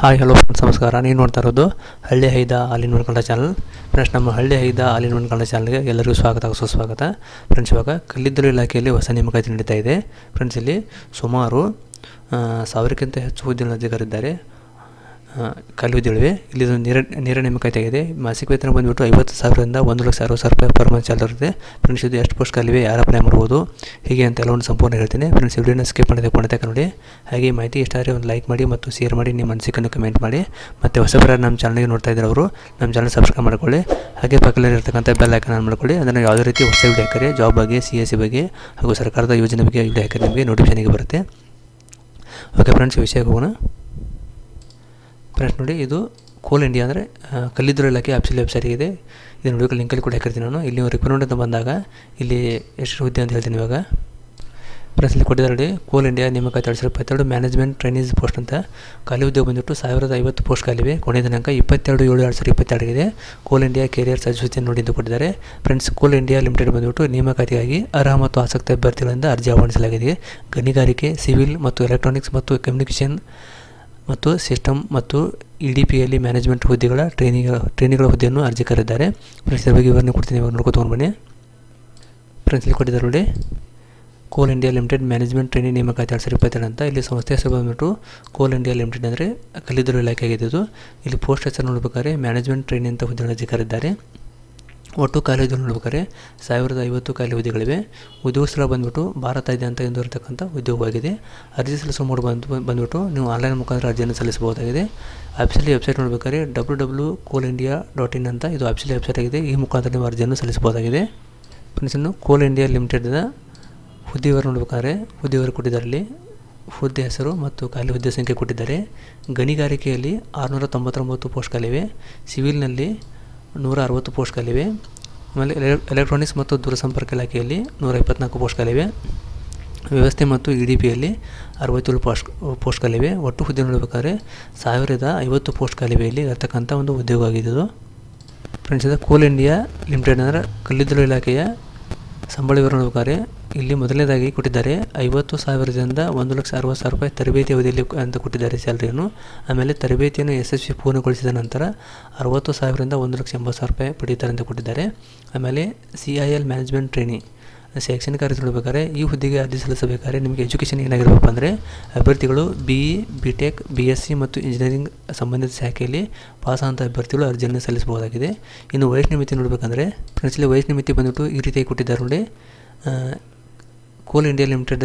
Hi hello friends ನಮಸ್ಕಾರ. ನೀವು ನೋಡ್ತಾ ಇರೋದು ಹಳ್ಳಿ ಹೈದ ಹಾಲಿನ ಕನ್ನಡ ಚಾನಲ್ ಫ್ರೆಂಡ್ಸ್ ನಮ್ಮ ಹಳ್ಳಿ ಹೈದ ಹಾಲಿನ ಕನ್ನಡ ಚಾನಲ್ಗೆ ಎಲ್ಲರಿಗೂ ಸ್ವಾಗತ, ಸುಸ್ವಾಗತ. ಫ್ರೆಂಡ್ಸ್ ಇವಾಗ ಕಲ್ಲಿದ್ದಲು ಇಲಾಖೆಯಲ್ಲಿ ಹೊಸ ನೇಮಕಾತಿ ನಡೀತಾ ಇದೆ. ಫ್ರೆಂಡ್ಸ್ ಇಲ್ಲಿ ಸುಮಾರು ಸಾವಿರಕ್ಕಿಂತ ಹೆಚ್ಚು ಹುದ್ದೆ ಅಧಿಕಾರಿದ್ದಾರೆ ಖಾಲಿ ಹುದ್ದೆಗಳಿವೆ ಇಲ್ಲಿ ನೇರ ನೇರ ನೇಮಕಾತಿ ಆಗಿದೆ. ಮಾಸಿಕ ವೇತನ ಬಂದುಬಿಟ್ಟು ಐವತ್ತು ಸಾವಿರದಿಂದ ಒಂದು ಲಕ್ಷ ಅರವತ್ತು ಸಾವಿರ ರೂಪಾಯಿ ಪರ್ ಮಂತ್ ಇರುತ್ತೆ ಫ್ರೆಂಡ್ಸ್ ಇದು ಎಷ್ಟು ಪೋಸ್ಟ್ ಖಾಲಿವೆ ಯಾರು ಅಪ್ಲೈ ಮಾಡ್ಬೋದು? ಹೀಗೆ ಅಂತ ಎಲ್ಲವನ್ನು ಸಂಪೂರ್ಣ ಹೇಳ್ತೀನಿ. ಫ್ರೆಂಡ್ಸ್ ವಿಡಿಯೋನ ಸ್ಕಿಪ್ ಮಾಡಿದೆ ಕೊನೆ ನೋಡಿ. ಹಾಗೆ ಮಾಹಿತಿ ಇಷ್ಟ ಆದರೆ ಒಂದು ಲೈಕ್ ಮಾಡಿ ಮತ್ತು ಶೇರ್ ಮಾಡಿ, ನಿಮ್ಮ ಅನಿಸಿಕೆಯನ್ನು ಕಮೆಂಟ್ ಮಾಡಿ. ಮತ್ತು ಹೊಸಬರ ನಮ್ಮ ಚಾನಲ್ಗೆ ನೋಡ್ತಾ ಇದ್ದಾರೆ ಅವರು ನಮ್ಮ ಚಾನಲ್ ಸಬ್ಸ್ಕ್ರೈಬ್ ಮಾಡ್ಕೊಳ್ಳಿ. ಹಾಗೆ ಪಕ್ಕದಲ್ಲಿ ಇರ್ತಕ್ಕಂಥ ಬೆಲ್ ಐಕನ್ ಆನ್ ಮಾಡ್ಕೊಳ್ಳಿ. ಅದನ್ನು ಯಾವುದೇ ರೀತಿ ಹೊಸ ವಿಡಿಯೋ ಹಾಕಿದ್ರೆ ಜಾಬ್ ಬಗ್ಗೆ ಸಿ ಎಸ್ ಸಿ ಬಗ್ಗೆ ಹಾಗೂ ಸರ್ಕಾರದ ಯೋಜನೆ ಬಗ್ಗೆ ವಿಡಿಯೋ ಹಾಕಿದ್ರೆ ನಿಮಗೆ ನೋಟಿಫಿಕೇಷನ್ಗೆ ಬರುತ್ತೆ. ಓಕೆ ಫ್ರೆಂಡ್ಸ್ ವಿಷಯಕ್ಕೆ ಹೋಗೋಣ. ಫ್ರೆಂಡ್ಸ್ ನೋಡಿ, ಇದು ಕೋಲ್ ಇಂಡಿಯಾ ಅಂದರೆ ಕಲ್ಲಿದ್ದಲು ಇಲಾಖೆ ಆಫೀಸಲ್ಲಿ ವೆಬ್ಸೈಟ್ ಇದೆ ಇದನ್ನು ನೋಡಿ ಲಿಂಕಲ್ಲಿ ಕೂಡ ಹಾಕಿರ್ತೀನಿ ನಾನು. ಇಲ್ಲಿ ರಿಕ್ವೈರ್ಮೆಂಟ್ ಅಂತ ಬಂದಾಗ, ಇಲ್ಲಿ ಎಷ್ಟು ಹುದ್ದೆ ಅಂತ ಹೇಳ್ತೀನಿ ಇವಾಗ. ಫ್ರೆಂಡ್ಸ್ ಇಲ್ಲಿ ಕೊಟ್ಟಿದ್ದಾರೆ ನೋಡಿ ಕೋಲ್ ಇಂಡಿಯಾ ನೇಮಕಾತಿ ಎರಡು ಸಾವಿರದ ಇಪ್ಪತ್ತೆರಡು ಮ್ಯಾನೇಜ್ಮೆಂಟ್ ಟ್ರೈನೀಸ್ ಪೋಸ್ಟ್ ಅಂತ. ಖಾಲಿ ಉದ್ಯೋಗ ಬಂದ್ಬಿಟ್ಟು ಸಾವಿರದ ಐವತ್ತು ಪೋಸ್ಟ್ ಖಾಲಿವೆ ಕೊನೆಯ ದಿನಾಂಕ ಇಪ್ಪತ್ತೆರಡು ಏಳು ಎರಡು ಸಾವಿರದ ಇಪ್ಪತ್ತೆರಡಿದೆ ಕೋಲ್ ಇಂಡಿಯಾ ಕೆರಿಯರ್ ಸಜೆಷನ್ ನೋಡಿ ಅಂತ ಕೊಟ್ಟಿದ್ದಾರೆ. ಫ್ರೆಂಡ್ಸ್ ಕೋಲ್ ಇಂಡಿಯಾ ಲಿಮಿಟೆಡ್ ಬಂದ್ಬಿಟ್ಟು ನೇಮಕಾತಿಗಾಗಿ ಅರ್ಹ ಮತ್ತು ಆಸಕ್ತ ಅಭ್ಯರ್ಥಿಗಳಿಂದ ಅರ್ಜಿ ಆಹ್ವಾನಿಸಲಾಗಿದೆ. ಗಣಿಗಾರಿಕೆ ಸಿವಿಲ್ ಮತ್ತು ಎಲೆಕ್ಟ್ರಾನಿಕ್ಸ್ ಮತ್ತು ಕಮ್ಯುನಿಕೇಷನ್ ಮತ್ತು ಸಿಸ್ಟಮ್ ಮತ್ತು ಇ ಡಿ ಪಿಯಲ್ಲಿ ಮ್ಯಾನೇಜ್ಮೆಂಟ್ ಹುದ್ದೆಗಳ ಟ್ರೈನಿಂಗ್ ಟ್ರೈನಿಗಳ ಹುದ್ದೆಯನ್ನು ಅರ್ಜಿ ಕರೆದಿದ್ದಾರೆ. ಫ್ರೆಂಡ್ಸ್ ಬಗ್ಗೆ ವಿವರಣೆ ಕೊಡ್ತೀನಿ, ಇವಾಗ ನೋಡ್ಕೊ ತೊಗೊಂಡು ಬನ್ನಿ ಫ್ರೆಂಡ್ಸ್ ಇಲ್ಲಿ ಕೊಟ್ಟಿದ್ದಾರೆ ನೋಡಿ. ಕೋಲ್ ಇಂಡಿಯಾ ಲಿಮಿಟೆಡ್ ಮ್ಯಾನೇಜ್ಮೆಂಟ್ ಟ್ರೈನಿಂಗ್ ನೇಮಕಾತಿ ಎರಡು ಸಾವಿರದ ಇಪ್ಪತ್ತೆರಡು ಅಂತ. ಇಲ್ಲಿ ಸಂಸ್ಥೆ ಹೆಸರು ಬಂದುಬಿಟ್ಟು ಕೋಲ್ ಇಂಡಿಯಾ ಲಿಮಿಟೆಡ್ ಅಂದರೆ ಕಲ್ಲಿದ್ದಲು ಇಲಾಖೆ ಆಗಿದ್ದು ಇಲ್ಲಿ ಪೋಸ್ಟ್ ಹೆಸರು ನೋಡ್ಬೇಕಾದ್ರೆ ಮ್ಯಾನೇಜ್ಮೆಂಟ್ ಟ್ರೈನಿಂಗ್ ಅಂತ ಹುದ್ದೆಗಳ ಅರ್ಜಿ ಕರೆದಿದ್ದಾರೆ. ಒಟ್ಟು ಕಾಲೇಜು ನೋಡ್ಬೇಕಾದ್ರೆ ಸಾವಿರದ ಐವತ್ತು ಖಾಲಿ ಹುದ್ದೆಗಳಿವೆ ಉದ್ಯೋಗ ಸ್ಥಳ ಬಂದುಬಿಟ್ಟು ಎಂದು ಇರತಕ್ಕಂಥ ಉದ್ಯೋಗವಾಗಿದೆ. ಅರ್ಜಿ ಸಲ್ಲಿಸುವ ಮೋಡ್ ಬಂದು ಬಂದುಬಿಟ್ಟು ನೀವು ಆನ್ಲೈನ್ ಮುಖಾಂತರ ಅರ್ಜಿಯನ್ನು ಸಲ್ಲಿಸಬಹುದಾಗಿದೆ. ಆಫೀಸಲ್ಲಿ ವೆಬ್ಸೈಟ್ ನೋಡ್ಬೇಕಾದ್ರೆ W W Coal India dot in ಅಂತ ಇದು ಆಫೀಸಲ್ಲಿ ವೆಬ್ಸೈಟ್ ಆಗಿದೆ. ಈ ಮುಖಾಂತರ ನೀವು ಅರ್ಜಿಯನ್ನು ಸಲ್ಲಿಸಬಹುದಾಗಿದೆ. ಫ್ರೆಂಡ್ಸನ್ನು ಕೋಲ್ ಇಂಡಿಯಾ ಲಿಮಿಟೆಡ್ನ ಹುದ್ದೆ ವಿವರ ನೋಡ್ಬೇಕಾದ್ರೆ ಹುದ್ದೆ ವಿವರ ಕೊಟ್ಟಿದ್ದಾರೆ ಹುದ್ದೆ ಹೆಸರು ಮತ್ತು ಖಾಲಿ ಹುದ್ದೆ ಸಂಖ್ಯೆ ಕೊಟ್ಟಿದ್ದಾರೆ. ಗಣಿಗಾರಿಕೆಯಲ್ಲಿ ಆರುನೂರ ತೊಂಬತ್ತೊಂಬತ್ತು ಪೋಸ್ಟ್ಗಳಿವೆ ಸಿವಿಲ್ನಲ್ಲಿ ನೂರ ಅರವತ್ತು ಪೋಸ್ಟ್ಗಳಿವೆ. ಆಮೇಲೆ ಎಲೆ- ಎಲೆಕ್ಟ್ರಾನಿಕ್ಸ್ ಮತ್ತು ದೂರಸಂಪರ್ಕ ಇಲಾಖೆಯಲ್ಲಿ ನೂರ ಇಪ್ಪತ್ನಾಲ್ಕು ಪೋಸ್ಟ್ಗಳಿವೆ. ವ್ಯವಸ್ಥೆ ಮತ್ತು ಇ ಡಿ ಪಿಯಲ್ಲಿ ಅರವತ್ತೇಳು ಪೋಸ್ಟ್, ಪೋಸ್ಟ್ಗಳಿವೆ. ಒಟ್ಟು ಹುದ್ದೆ ನೋಡಬೇಕಾದ್ರೆ ಸಾವಿರದ ಐವತ್ತು ಪೋಸ್ಟ್ ಖಾಲಿವೆ ಇಲ್ಲಿ ಇರತಕ್ಕಂಥ ಒಂದು ಉದ್ಯೋಗ ಆಗಿದ್ದು. ಫ್ರೆಂಡ್ಸ್, ಇದು ಕೋಲ್ ಇಂಡಿಯಾ ಲಿಮಿಟೆಡ್ ಅಂದರೆ ಕಲ್ಲಿದ್ದಲು ಇಲಾಖೆಯ ಸಂಬಳ ವಿವರ ನೋಡ್ಬೇಕಾದ್ರೆ ಇಲ್ಲಿ ಮೊದಲನೇದಾಗಿ ಕೊಟ್ಟಿದ್ದಾರೆ ಐವತ್ತು ಸಾವಿರದಿಂದ ಒಂದು ಲಕ್ಷ ಅರವತ್ತು ಸಾವಿರ ರೂಪಾಯಿ ತರಬೇತಿ ಅವಧಿಯಲ್ಲಿ ಅಂತ ಕೊಟ್ಟಿದ್ದಾರೆ ಸ್ಯಾಲ್ರಿಯನ್ನು. ಆಮೇಲೆ ತರಬೇತಿಯನ್ನು ಯಶಸ್ವಿ ಪೂರ್ಣಗೊಳಿಸಿದ ನಂತರ ಅರವತ್ತು ಸಾವಿರದಿಂದ ಒಂದು ಲಕ್ಷ ಎಂಬತ್ತು ಸಾವಿರ ರೂಪಾಯಿ ಪಡೀತಾರೆ ಅಂತ ಕೊಟ್ಟಿದ್ದಾರೆ. ಆಮೇಲೆ C I L management training ಶೈಕ್ಷಣಿಕ ಅರ್ಜಿ ನೋಡ್ಬೇಕಾದ್ರೆ ಈ ಹುದ್ದೆಗೆ ಅರ್ಜಿ ಸಲ್ಲಿಸಬೇಕಾದ್ರೆ ನಿಮಗೆ ಎಜುಕೇಷನ್ ಏನಾಗಿರಬೇಕು ಅಂದರೆ ಅಭ್ಯರ್ಥಿಗಳು B E B tech B S C ಮತ್ತು ಇಂಜಿನಿಯರಿಂಗ್ ಸಂಬಂಧಿತ ಶಾಖೆಯಲ್ಲಿ ಪಾಸ್ ಆದಂಥ ಅಭ್ಯರ್ಥಿಗಳು ಅರ್ಜಿಯನ್ನು ಸಲ್ಲಿಸಬಹುದಾಗಿದೆ. ಇನ್ನು ವಯಸ್ಸಿನ ಮಿತಿ ನೋಡಬೇಕಂದ್ರೆ, ಫ್ರೆಂಡ್ಸ್, ಇಲ್ಲಿ ವಯಸ್ಸಿನ ಮಿತಿ ಬಂದ್ಬಿಟ್ಟು ಈ ರೀತಿಯಾಗಿ ಕೊಟ್ಟಿದ್ದಾರೆ ನೋಡಿ. ಕೋಲ್ ಇಂಡಿಯಾ ಲಿಮಿಟೆಡ್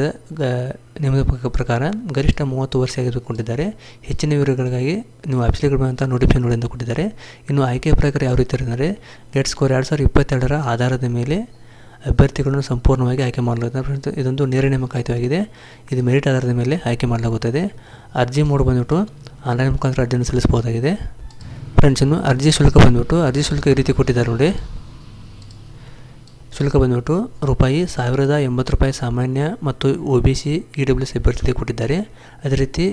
ನಿಯಮದ ಪ್ರಕ- ಪ್ರಕಾರ ಗರಿಷ್ಠ ಮೂವತ್ತು ವರ್ಷ ಕೊಟ್ಟಿದ್ದಾರೆ ಹೆಚ್ಚಿನ ವಿವರಗಳಿಗಾಗಿ ನೀವು ಆಫೀಸ್ಗಳಿಗೆ ಅಂತ ನೋಟಿಫಿಕೇಶನ್ ನೋಡಿ ಎಂದು ಕೊಟ್ಟಿದ್ದಾರೆ. ಇನ್ನು ಆಯ್ಕೆ ಪ್ರಕಾರ ಯಾವ ರೀತಿ ಅಂದರೆ ಗೆಟ್ ಸ್ಕೋರ್ ಎರಡು ಸಾವಿರದ ಇಪ್ಪತ್ತೆರಡರ ಆಧಾರದ ಮೇಲೆ ಅಭ್ಯರ್ಥಿಗಳನ್ನು ಸಂಪೂರ್ಣವಾಗಿ ಆಯ್ಕೆ ಮಾಡಲಾಗುತ್ತದೆ. ಫ್ರೆಂಡ್ಸ್, ಇದೊಂದು ನೇರ ನೇಮಕಾತಿಯಾಗಿದೆ. ಇದು ಮೆರಿಟ್ ಆಧಾರದ ಮೇಲೆ ಆಯ್ಕೆ ಮಾಡಲಾಗುತ್ತದೆ. ಅರ್ಜಿ ಮೋಡ್ ಬಂದ್ಬಿಟ್ಟು ಆನ್ಲೈನ್ ಮುಖಾಂತರ ಅರ್ಜಿಯನ್ನು ಸಲ್ಲಿಸಬಹುದಾಗಿದೆ. ಫ್ರೆಂಡ್ಸ್, ಇನ್ನು ಅರ್ಜಿ ಶುಲ್ಕ ಬಂದ್ಬಿಟ್ಟು ಅರ್ಜಿ ಶುಲ್ಕ ಈ ರೀತಿ ಕೊಟ್ಟಿದ್ದಾರೆ ನೋಡಿ. ಶುಲ್ಕ ಬಂದ್ಬಿಟ್ಟು ರೂಪಾಯಿ ಸಾವಿರದ ಎಂಬತ್ತು ರೂಪಾಯಿ ಸಾಮಾನ್ಯ ಮತ್ತು O B C E W C ಅಭ್ಯರ್ಥಿಗಳಿಗೆ ಕೊಟ್ಟಿದ್ದಾರೆ. ಅದೇ ರೀತಿ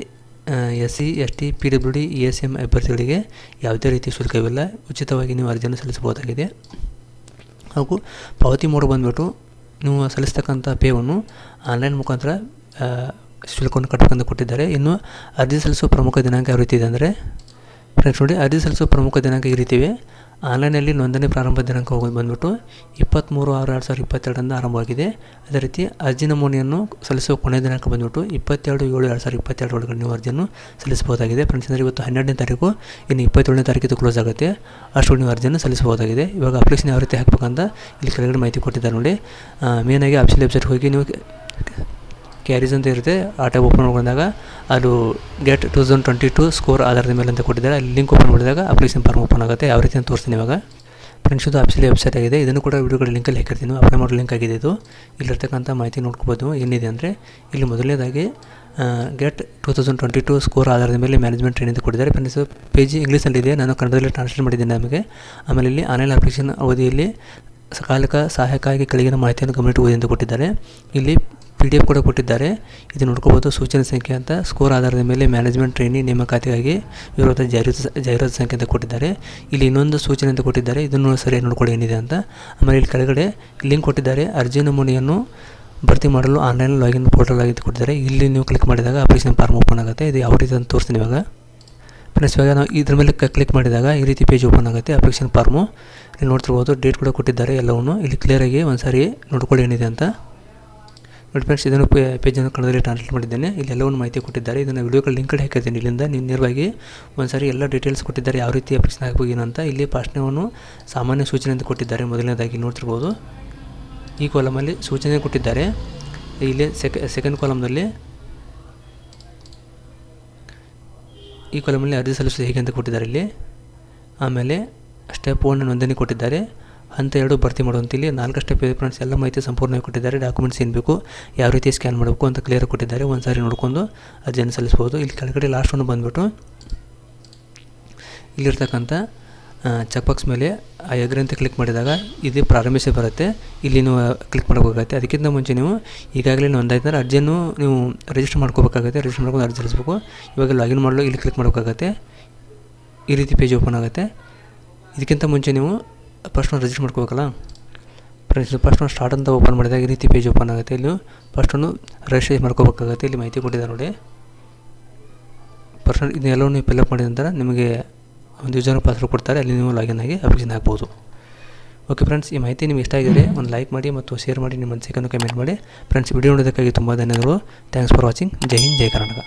S C S T P W D E S M ಅಭ್ಯರ್ಥಿಗಳಿಗೆ ಯಾವುದೇ ರೀತಿ ಶುಲ್ಕವಿಲ್ಲ. ಉಚಿತವಾಗಿ ನೀವು ಅರ್ಜಿಯನ್ನು ಸಲ್ಲಿಸಬಹುದಾಗಿದೆ. ಹಾಗೂ ಪಾವತಿ ಮೋಡ್ ಬಂದುಬಿಟ್ಟು ನೀವು ಸಲ್ಲಿಸ್ತಕ್ಕಂಥ ಪೇವನ್ನು ಆನ್ಲೈನ್ ಮುಖಾಂತರ ಶುಲ್ಕವನ್ನು ಕಟ್ಟಬೇಕಂತ ಕೊಟ್ಟಿದ್ದಾರೆ. ಇನ್ನು ಅರ್ಜಿ ಸಲ್ಲಿಸುವ ಪ್ರಮುಖ ದಿನಾಂಕ ಯಾವ ರೀತಿ ಇದೆ ಅಂದರೆ ಫ್ರೆಂಡ್ಸ್ ನೋಡಿ ಅರ್ಜಿ ಸಲ್ಲಿಸುವ ಪ್ರಮುಖ ದಿನಾಂಕ ಈ ರೀತಿ ಇವೆ ಆನ್ಲೈನಲ್ಲಿ ನೋಂದಣಿ ಪ್ರಾರಂಭ ದಿನಾಂಕ ಹೋಗೋದು ಬಂದುಬಿಟ್ಟು ಇಪ್ಪತ್ತ್ಮೂರು ಆರು ಎರಡು ಸಾವಿರದ ಇಪ್ಪತ್ತೆರಡರಿಂದ ಆರಂಭವಾಗಿದೆ. ಅದೇ ರೀತಿ ಅರ್ಜಿ ನಮೂನೆಯನ್ನು ಸಲ್ಲಿಸುವ ಕೊನೆಯ ದಿನಾಂಕ ಬಂದುಬಿಟ್ಟು ಇಪ್ಪತ್ತೆರಡು ಏಳು ಎರಡು ಸಾವಿರದ ಇಪ್ಪತ್ತೆರಡು ಒಳಗಡೆ ನೀವು ಅರ್ಜಿಯನ್ನು ಸಲ್ಲಿಸಬಹುದಾಗಿದೆ. ಫ್ರೆಂಡ್ಸ್, ಅಂದರೆ ಇವತ್ತು ಹನ್ನೆರಡನೇ ತಾರೀಕು, ಇನ್ನು ಇಪ್ಪತ್ತೇಳನೇ ತಾರೀಕಿದು ಕ್ಲೋಸ್ ಆಗುತ್ತೆ. ಅಷ್ಟು ನೀವು ಅರ್ಜಿಯನ್ನು ಸಲ್ಲಿಸಬಹುದಾಗಿದೆ. ಇವಾಗ ಅಪ್ಲಿಕೇಶನ್ ಯಾವ ರೀತಿ ಹಾಕಬೇಕಂತ ಇಲ್ಲಿ ಕೆಳಗಡೆ ಮಾಹಿತಿ ಕೊಟ್ಟಿದ್ದಾರೆ ನೋಡಿ. ಮೇನಾಗಿ ಆಪ್ಷನ್ ವೆಬ್ಸೈಟ್ ಹೋಗಿ ನೀವು ಕ್ಯಾರೀಸ್ ಅಂತ ಇರುತ್ತೆ. ಆ ಟ್ಯಾಬ್ ಓಪನ್ ಮಾಡ್ಕೊಂಡಾಗ ಅದು GATE two thousand twenty two score ಆಧಾರದ ಮೇಲೆ ಅಂತ ಕೊಟ್ಟಿದ್ದಾರೆ. ಅಲ್ಲಿ ಲಿಂಕ್ ಓಪನ್ ಮಾಡಿದಾಗ ಅಪ್ಲಿಕೇಶನ್ ಫಾರ್ಮ್ ಓಪನ್ ಆಗುತ್ತೆ. ಯಾವ ರೀತಿ ಅಂತ ತೋರಿಸ್ತೀನಿ ಇವಾಗ. ಫ್ರೆಂಡ್ಸ್ ಇದು ವೆಬ್ಸೈಟ್ ಆಗಿದೆ. ಇದನ್ನು ಕೂಡ ವಿಡಿಯೋಗಳ ಲಿಂಕಲ್ಲಿ ಹಾಕಿರ್ತೀನಿ. ಅಪ್ಲೈ ಮಾಡೋ ಲಿಂಕ್ ಆಗಿದೆ ಇದು. ಇಲ್ಲಿರ್ತಕ್ಕಂಥ ಮಾಹಿತಿ ನೋಡ್ಕೋಬೋದು. ಏನಿದೆ ಅಂದರೆ, ಇಲ್ಲಿ ಮೊದಲನೇದಾಗಿ GATE two thousand twenty two score ಆಧಾರದ ಮೇಲೆ ಮ್ಯಾನೇಜ್ಮೆಂಟ್ ಟ್ರೈನಿಂಗ್ ಕೊಟ್ಟಿದ್ದಾರೆ. ಫ್ರೆಂಡ್ಸ್ ಪೇಜ್ ಇಂಗ್ಲೀಷಲ್ಲಿದೆ ನಾನು ಕನ್ನಡದಲ್ಲಿ ಟ್ರಾನ್ಸ್ಲೇಟ್ ಮಾಡಿದ್ದೀನಿ ನಮಗೆ. ಆಮೇಲೆ ಇಲ್ಲಿ ಆನ್ಲೈನ್ ಅಪ್ಲಿಕೇಶನ್ ಅವಧಿಯಲ್ಲಿ ಸಕಾಲಿಕ ಸಹಾಯಕ್ಕಾಗಿ ಕೆಳಗಿನ ಮಾಹಿತಿಯನ್ನು ಗಮನಿಟ್ಟು ಅಂತ ಕೊಟ್ಟಿದ್ದಾರೆ. ಇಲ್ಲಿ ಪಿ ಡಿ ಎಫ್ ಕೂಡ ಕೊಟ್ಟಿದ್ದಾರೆ. ಇದು ನೋಡ್ಕೋಬೋದು ಸೂಚನೆ ಸಂಖ್ಯೆ ಅಂತ. ಸ್ಕೋರ್ ಆಧಾರದ ಮೇಲೆ ಮ್ಯಾನೇಜ್ಮೆಂಟ್ ಟ್ರೈನಿ ನೇಮಕಾತಿಗಾಗಿ ವಿರೋಧ ಜಾಹೀರಾತು ಜಾಹೀರಾತು ಸಂಖ್ಯೆ ಅಂತ ಕೊಟ್ಟಿದ್ದಾರೆ. ಇಲ್ಲಿ ಇನ್ನೊಂದು ಸೂಚನೆ ಅಂತ ಕೊಟ್ಟಿದ್ದಾರೆ. ಇದನ್ನು ಸರಿಯಾಗಿ ನೋಡ್ಕೊಳ್ಳಿ ಏನಿದೆ ಅಂತ. ಆಮೇಲೆ ಇಲ್ಲಿ ಕೆಳಗಡೆ ಲಿಂಕ್ ಕೊಟ್ಟಿದ್ದಾರೆ. ಅರ್ಜಿ ನಮೂನೆಯನ್ನು ಭರ್ತಿ ಮಾಡಲು ಆನ್ಲೈನ್ ಲಾಗಿನ್ ಪೋರ್ಟಲ್ ಆಗಿ ಕೊಟ್ಟಿದ್ದಾರೆ. ಇಲ್ಲಿ ನೀವು ಕ್ಲಿಕ್ ಮಾಡಿದಾಗ ಅಪ್ಲಿಕೇಶನ್ ಫಾರ್ಮ್ ಓಪನ್ ಆಗುತ್ತೆ. ಇದು ಯಾವ ರೀತಿ ಅಂತ ತೋರಿಸ್ತೀನಿ ಇವಾಗ. ಫ್ರೆಂಡ್ಸ್ ಇವಾಗ ನಾವು ಇದ್ರ ಮೇಲೆ ಕ್ಲಿಕ್ ಮಾಡಿದಾಗ ಈ ರೀತಿ ಪೇಜ್ ಓಪನ್ ಆಗುತ್ತೆ ಅಪ್ಲಿಕೇಶನ್ ಫಾರ್ಮು ಇಲ್ಲಿ ನೋಡ್ತಿರ್ಬೋದು ಡೇಟ್ ಕೂಡ ಕೊಟ್ಟಿದ್ದಾರೆ ಎಲ್ಲವನ್ನು. ಇಲ್ಲಿ ಕ್ಲಿಯರಾಗಿ ಒಂದು ಸಾರಿ ನೋಡ್ಕೊಳ್ಳಿ ಏನಿದೆ ಅಂತ. ನೋಡಿ ಫ್ರೆಂಡ್ಸ್ ಇದನ್ನು ಪೇಜನ್ನು ಕನ್ನಡದಲ್ಲಿ ಟ್ರಾನ್ಸ್ಲೇಟ್ ಮಾಡಿದ್ದೇನೆ. ಇಲ್ಲಿ ಎಲ್ಲವನ್ನು ಮಾಹಿತಿ ಕೊಟ್ಟಿದ್ದಾರೆ. ಇದನ್ನು ವಿಡಿಯೋಗಳು ಲಿಂಕ್ ಹಾಕಿದ್ದೀನಿ. ಇಲ್ಲಿಂದ ನೀವು ನೇರವಾಗಿ ಒಂದು ಸಾರಿ ಎಲ್ಲ ಡೀಟೇಲ್ಸ್ ಕೊಟ್ಟಿದ್ದಾರೆ. ಯಾವ ರೀತಿ ಅಪ್ಲಿಕೇಶನ್ ಹಾಕಬೇಕು ಏನಂತ ಇಲ್ಲಿ ಪ್ರಶ್ನೆಯನ್ನು ಸಾಮಾನ್ಯ ಸೂಚನೆ ಅಂತ ಕೊಟ್ಟಿದ್ದಾರೆ. ಮೊದಲನೇದಾಗಿ ನೋಡ್ತಿರ್ಬೋದು. ಈ ಕಾಲಮಲ್ಲಿ ಸೂಚನೆ ಕೊಟ್ಟಿದ್ದಾರೆ. ಇಲ್ಲಿ ಸೆಕೆ ಸೆಕೆಂಡ್ ಕಾಲಮ್ನಲ್ಲಿ ಈ ಕಾಲಮಲ್ಲಿ ಅರ್ಜಿ ಸಲ್ಲಿಸೋದು ಹೇಗೆ ಅಂತ ಕೊಟ್ಟಿದ್ದಾರೆ ಇಲ್ಲಿ. ಆಮೇಲೆ ಸ್ಟೆಪ್ ಒನ್ ನೋಂದಣಿ ಕೊಟ್ಟಿದ್ದಾರೆ. ಹಂತ ಎರಡು ಭರ್ತಿ ಮಾಡುವಂತ ಇಲ್ಲಿ ನಾಲ್ಕು ಸ್ಟೆಪ್ ಇದೆ ಫ್ರೆಂಡ್ಸ್ ಎಲ್ಲ ಮಾಹಿತಿ ಸಂಪೂರ್ಣವಾಗಿ ಕೊಟ್ಟಿದ್ದಾರೆ ಡಾಕ್ಯುಮೆಂಟ್ಸ್ ಏನು ಯಾವ ರೀತಿ ಸ್ಕ್ಯಾನ್ ಮಾಡಬೇಕು ಅಂತ ಕ್ಲಿಯರ್ ಕೊಟ್ಟಿದ್ದಾರೆ. ಒಂದು ಸಾರಿ ನೋಡ್ಕೊಂಡು ಅರ್ಜಿಯನ್ನು ಸಲ್ಲಿಸ್ಬೋದು ಇಲ್ಲಿ ಕೆಳಗಡೆ ಲಾಸ್ಟ್ ಒಂದು ಬಂದುಬಿಟ್ಟು ಇಲ್ಲಿರ್ತಕ್ಕಂಥ ಚೆಕ್ ಬಾಕ್ಸ್ ಮೇಲೆ ಆ ಎಗ್ರಿ ಅಂತ ಕ್ಲಿಕ್ ಮಾಡಿದಾಗ ಇದು ಪ್ರಾರಂಭಿಸಿ ಬರುತ್ತೆ. ಇಲ್ಲಿ ನೀವು ಕ್ಲಿಕ್ ಮಾಡಬೇಕಾಗುತ್ತೆ. ಅದಕ್ಕಿಂತ ಮುಂಚೆ ನೀವು ಈಗಾಗಲೇ ನೋಂದಾಯ್ತಾರೆ ಅರ್ಜಿಯನ್ನು ನೀವು ರಿಜಿಸ್ಟರ್ ಮಾಡ್ಕೋಬೇಕಾಗುತ್ತೆ. ರಿಜಿಸ್ಟರ್ ಮಾಡ್ಕೊಂಡು ಅರ್ಜಿ ಸಲ್ಲಿಸಬೇಕು. ಇವಾಗ ಲಾಗಿನ್ ಮಾಡಲು ಇಲ್ಲಿ ಕ್ಲಿಕ್ ಮಾಡಬೇಕಾಗತ್ತೆ. ಈ ರೀತಿ ಪೇಜ್ ಓಪನ್ ಆಗುತ್ತೆ. ಇದಕ್ಕಿಂತ ಮುಂಚೆ ನೀವು ಫಸ್ಟ್ ಒಂದು ರಿಜಿಸ್ಟರ್ ಮಾಡ್ಕೋಬೇಕಲ್ಲ? ಫ್ರೆಂಡ್ಸ್ ಫಸ್ಟ್ ಒಂದು ಸ್ಟಾರ್ಟ್ ಅಂತ ಓಪನ್ ಮಾಡಿದಾಗ ಈ ರೀತಿ ಪೇಜ್ ಓಪನ್ ಆಗುತ್ತೆ. ಇಲ್ಲಿ ಫಸ್ಟ್ ಒಂದು ರಿಜಿಸ್ಟ್ರೇಷನ್ ಮಾಡ್ಕೋಬೇಕಾಗುತ್ತೆ. ಇಲ್ಲಿ ಮಾಹಿತಿ ಕೊಟ್ಟಿದ್ದಾರೆ ನೋಡಿ. ಪರ್ಸನಲ್ ಇದನ್ನೆಲ್ಲವೂ ನೀವು ಫಿಲಪ್ ಮಾಡಿದ ನಂತರ ನಿಮಗೆ ಒಂದು ಯೂಸರ್ ಪಾಸ್ವರ್ಡ್ ಕೊಡ್ತಾರೆ. ಅಲ್ಲಿ ನೀವು ಲಾಗಿನ್ ಆಗಿ ಅಪ್ಲಿಕೇಶನ್ ಹಾಕ್ಬೋದು. ಓಕೆ ಫ್ರೆಂಡ್ಸ್ ಈ ಮಾಹಿತಿ ನಿಮಗೆ ಇಷ್ಟ ಆಗಿದೆ ಒಂದು ಲೈಕ್ ಮಾಡಿ ಮತ್ತು ಶೇರ್ ಮಾಡಿ ನಿಮ್ಮ ಅನಿಸಿಕೆಯನ್ನು ಕಮೆಂಟ್ ಮಾಡಿ. ಫ್ರೆಂಡ್ಸ್ ವಿಡಿಯೋ ನೋಡೋದಕ್ಕಾಗಿ ತುಂಬ ಧನ್ಯವಾದಗಳು. Thanks for watching Jai Hind, Jai Karnataka.